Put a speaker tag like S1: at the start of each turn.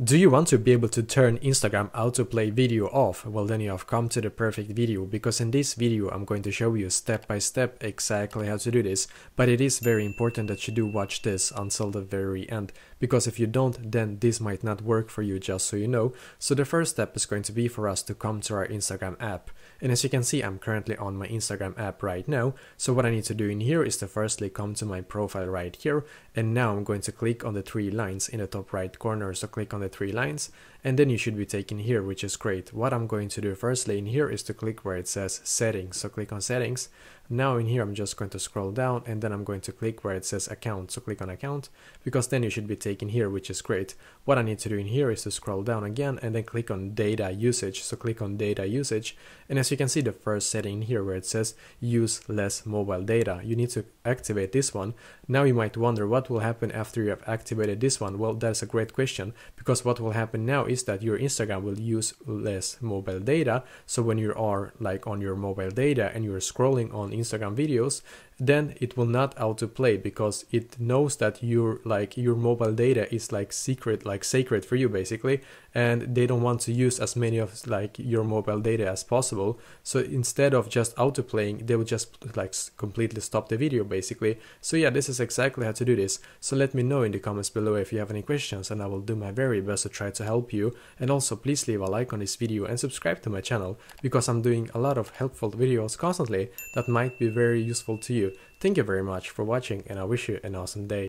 S1: Do you want to be able to turn Instagram autoplay video off? Well then you have come to the perfect video because in this video I'm going to show you step by step exactly how to do this. But it is very important that you do watch this until the very end because if you don't then this might not work for you just so you know. So the first step is going to be for us to come to our Instagram app. And as you can see I'm currently on my Instagram app right now. So what I need to do in here is to firstly come to my profile right here. And now I'm going to click on the three lines in the top right corner. So click on the three lines and then you should be taken here which is great what i'm going to do firstly in here is to click where it says settings so click on settings now in here I'm just going to scroll down and then I'm going to click where it says account. So click on account because then you should be taken here which is great. What I need to do in here is to scroll down again and then click on data usage. So click on data usage and as you can see the first setting here where it says use less mobile data. You need to activate this one. Now you might wonder what will happen after you have activated this one. Well that's a great question because what will happen now is that your Instagram will use less mobile data. So when you are like on your mobile data and you're scrolling on Instagram videos then it will not autoplay because it knows that your like your mobile data is like secret like sacred for you basically. And they don't want to use as many of like your mobile data as possible. So instead of just autoplaying they will just like completely stop the video basically. So yeah this is exactly how to do this. So let me know in the comments below if you have any questions and I will do my very best to try to help you and also please leave a like on this video and subscribe to my channel because I'm doing a lot of helpful videos constantly that might be very useful to you Thank you very much for watching and I wish you an awesome day.